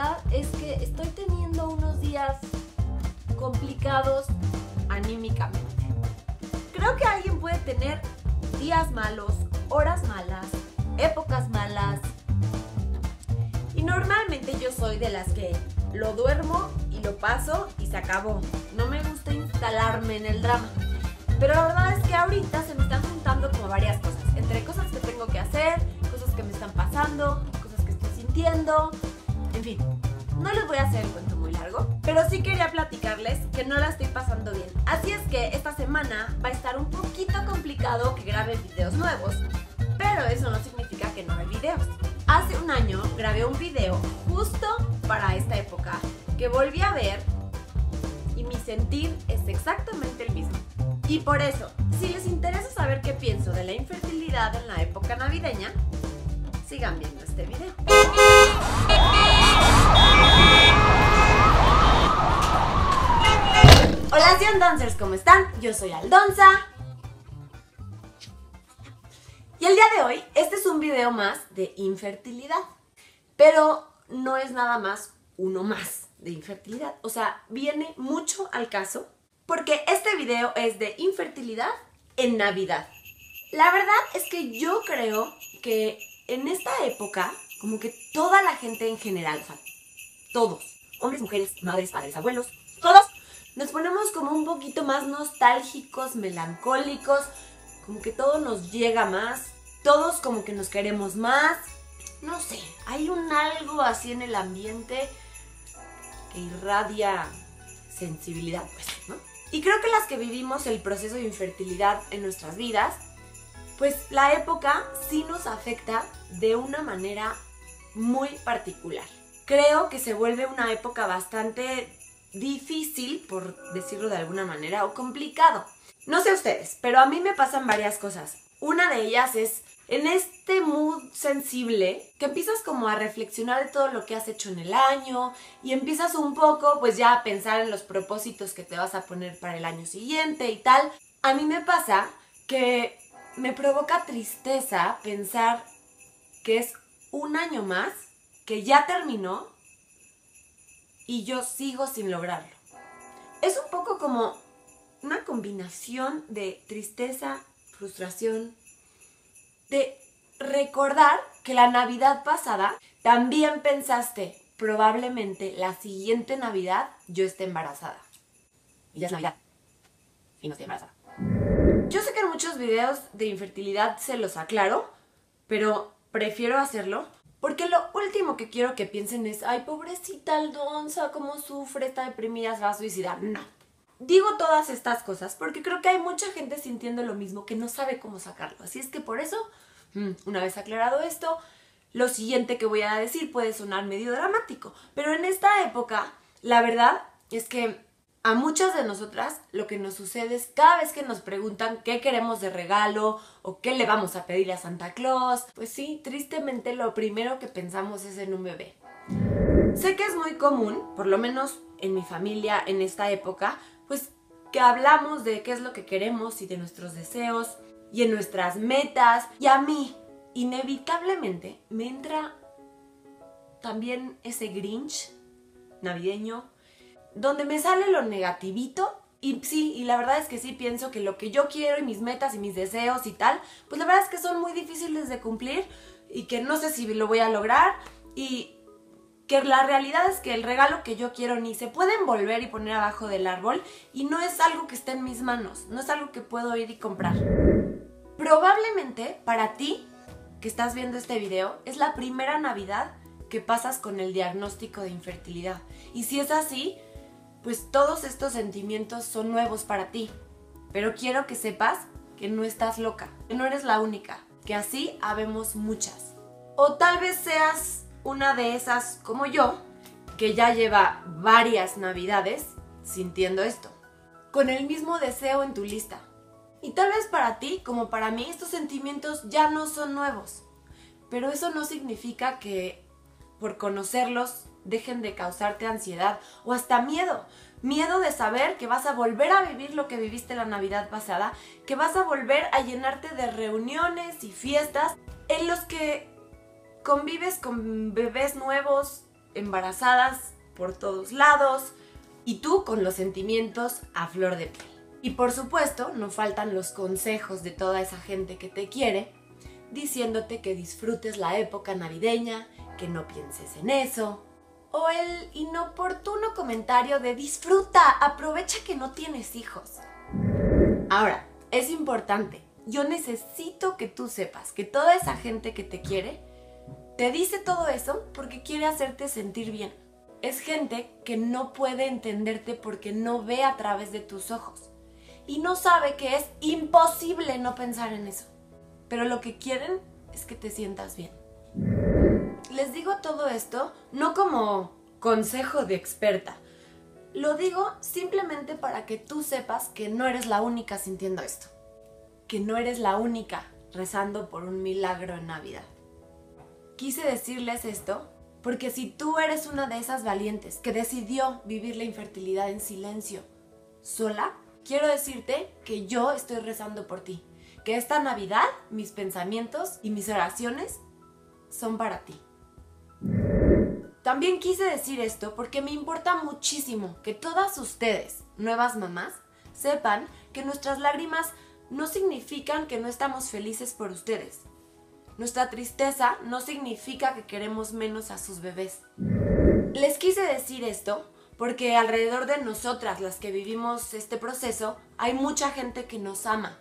verdad es que estoy teniendo unos días complicados anímicamente. Creo que alguien puede tener días malos, horas malas, épocas malas. Y normalmente yo soy de las que lo duermo y lo paso y se acabó. No me gusta instalarme en el drama. Pero la verdad es que ahorita se me están juntando como varias cosas. Entre cosas que tengo que hacer, cosas que me están pasando, cosas que estoy sintiendo. En fin, no les voy a hacer el cuento muy largo, pero sí quería platicarles que no la estoy pasando bien. Así es que esta semana va a estar un poquito complicado que grabe videos nuevos, pero eso no significa que no hay videos. Hace un año grabé un video justo para esta época que volví a ver y mi sentir es exactamente el mismo. Y por eso, si les interesa saber qué pienso de la infertilidad en la época navideña, sigan viendo este video. Hola Sion Dancers, ¿cómo están? Yo soy Aldonza. Y el día de hoy, este es un video más de infertilidad. Pero no es nada más uno más de infertilidad. O sea, viene mucho al caso porque este video es de infertilidad en Navidad. La verdad es que yo creo que en esta época, como que toda la gente en general, todos, hombres, mujeres, madres, padres, abuelos, todos nos ponemos como un poquito más nostálgicos, melancólicos, como que todo nos llega más, todos como que nos queremos más, no sé, hay un algo así en el ambiente que irradia sensibilidad, pues, ¿no? Y creo que las que vivimos el proceso de infertilidad en nuestras vidas, pues la época sí nos afecta de una manera muy particular. Creo que se vuelve una época bastante difícil, por decirlo de alguna manera, o complicado. No sé ustedes, pero a mí me pasan varias cosas. Una de ellas es en este mood sensible que empiezas como a reflexionar de todo lo que has hecho en el año y empiezas un poco pues ya a pensar en los propósitos que te vas a poner para el año siguiente y tal. A mí me pasa que me provoca tristeza pensar que es un año más que ya terminó y yo sigo sin lograrlo. Es un poco como una combinación de tristeza, frustración, de recordar que la Navidad pasada también pensaste, probablemente la siguiente Navidad yo esté embarazada. Y ya es Navidad. Y no estoy embarazada. Yo sé que en muchos videos de infertilidad se los aclaro, pero prefiero hacerlo porque lo último que quiero que piensen es, ay, pobrecita Aldonza, cómo sufre, está deprimida, se va a suicidar. No. Digo todas estas cosas porque creo que hay mucha gente sintiendo lo mismo que no sabe cómo sacarlo. Así es que por eso, mm, una vez aclarado esto, lo siguiente que voy a decir puede sonar medio dramático. Pero en esta época, la verdad es que a muchas de nosotras lo que nos sucede es cada vez que nos preguntan qué queremos de regalo o qué le vamos a pedir a Santa Claus, pues sí, tristemente lo primero que pensamos es en un bebé. Sé que es muy común, por lo menos en mi familia en esta época, pues que hablamos de qué es lo que queremos y de nuestros deseos y en nuestras metas y a mí inevitablemente me entra también ese Grinch navideño donde me sale lo negativito. Y sí, y la verdad es que sí pienso que lo que yo quiero y mis metas y mis deseos y tal, pues la verdad es que son muy difíciles de cumplir y que no sé si lo voy a lograr y que la realidad es que el regalo que yo quiero ni se puede envolver y poner abajo del árbol y no es algo que esté en mis manos, no es algo que puedo ir y comprar. Probablemente para ti que estás viendo este video es la primera Navidad que pasas con el diagnóstico de infertilidad. Y si es así, pues todos estos sentimientos son nuevos para ti. Pero quiero que sepas que no estás loca, que no eres la única, que así habemos muchas. O tal vez seas una de esas como yo, que ya lleva varias navidades sintiendo esto, con el mismo deseo en tu lista. Y tal vez para ti, como para mí, estos sentimientos ya no son nuevos. Pero eso no significa que por conocerlos dejen de causarte ansiedad o hasta miedo. Miedo de saber que vas a volver a vivir lo que viviste la Navidad pasada, que vas a volver a llenarte de reuniones y fiestas en los que convives con bebés nuevos, embarazadas por todos lados y tú con los sentimientos a flor de piel. Y por supuesto, no faltan los consejos de toda esa gente que te quiere, diciéndote que disfrutes la época navideña, que no pienses en eso, o el inoportuno comentario de disfruta, aprovecha que no tienes hijos. Ahora, es importante, yo necesito que tú sepas que toda esa gente que te quiere, te dice todo eso porque quiere hacerte sentir bien. Es gente que no puede entenderte porque no ve a través de tus ojos y no sabe que es imposible no pensar en eso. Pero lo que quieren es que te sientas bien. Les digo todo esto no como consejo de experta. Lo digo simplemente para que tú sepas que no eres la única sintiendo esto. Que no eres la única rezando por un milagro en Navidad. Quise decirles esto porque si tú eres una de esas valientes que decidió vivir la infertilidad en silencio, sola, quiero decirte que yo estoy rezando por ti. Que esta Navidad mis pensamientos y mis oraciones son para ti. También quise decir esto porque me importa muchísimo que todas ustedes, nuevas mamás, sepan que nuestras lágrimas no significan que no estamos felices por ustedes. Nuestra tristeza no significa que queremos menos a sus bebés. Les quise decir esto porque alrededor de nosotras, las que vivimos este proceso, hay mucha gente que nos ama,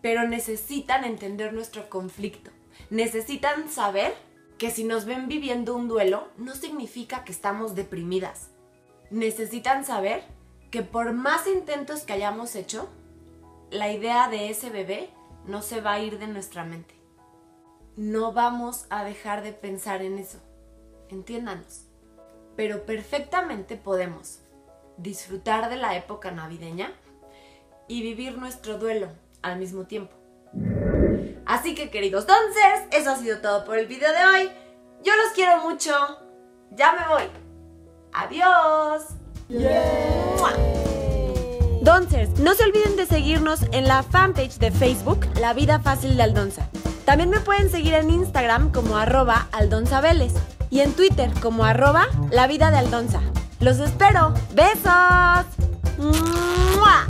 pero necesitan entender nuestro conflicto. Necesitan saber que si nos ven viviendo un duelo, no significa que estamos deprimidas. Necesitan saber que por más intentos que hayamos hecho, la idea de ese bebé no se va a ir de nuestra mente. No vamos a dejar de pensar en eso. Entiéndanos pero perfectamente podemos disfrutar de la época navideña y vivir nuestro duelo al mismo tiempo. Así que queridos Doncers, eso ha sido todo por el video de hoy. Yo los quiero mucho. Ya me voy. Adiós. Doncers, no se olviden de seguirnos en la fanpage de Facebook La Vida Fácil de Aldonza. También me pueden seguir en Instagram como arroba aldonzabeles y en Twitter como arroba la vida de Aldonza. Los espero. Besos.